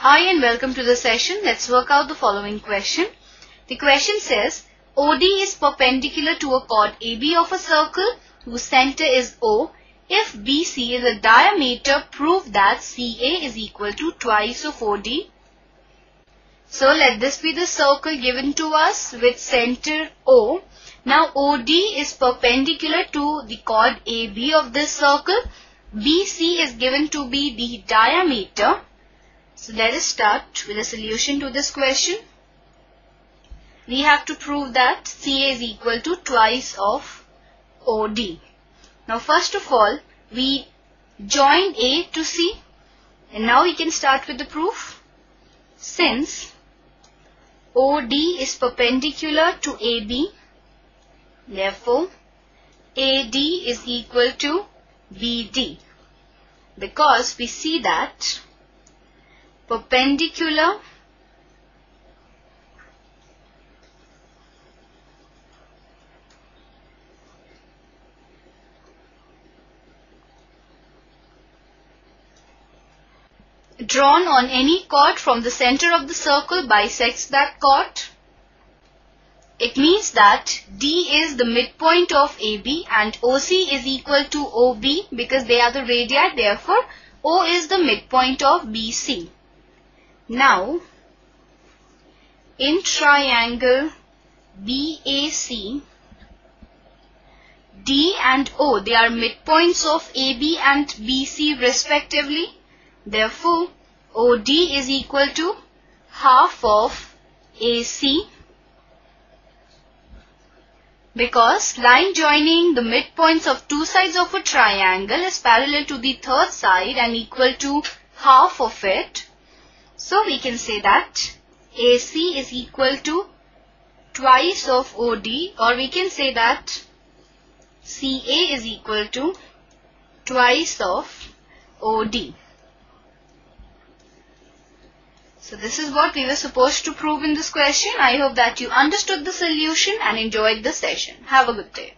Hi and welcome to the session. Let's work out the following question. The question says OD is perpendicular to a chord AB of a circle whose center is O. If BC is a diameter, prove that CA is equal to twice of OD. So let this be the circle given to us with center O. Now OD is perpendicular to the chord AB of this circle. BC is given to be the diameter. So let us start with a solution to this question. We have to prove that CA is equal to twice of OD. Now first of all, we join A to C and now we can start with the proof. Since OD is perpendicular to AB, therefore AD is equal to BD because we see that perpendicular drawn on any chord from the center of the circle bisects that chord. It means that D is the midpoint of AB and OC is equal to OB because they are the radii. Therefore, O is the midpoint of BC. Now, in triangle BAC, D and O, they are midpoints of AB and BC respectively. Therefore, OD is equal to half of AC because line joining the midpoints of two sides of a triangle is parallel to the third side and equal to half of it. So we can say that AC is equal to twice of OD or we can say that CA is equal to twice of OD. So this is what we were supposed to prove in this question. I hope that you understood the solution and enjoyed the session. Have a good day.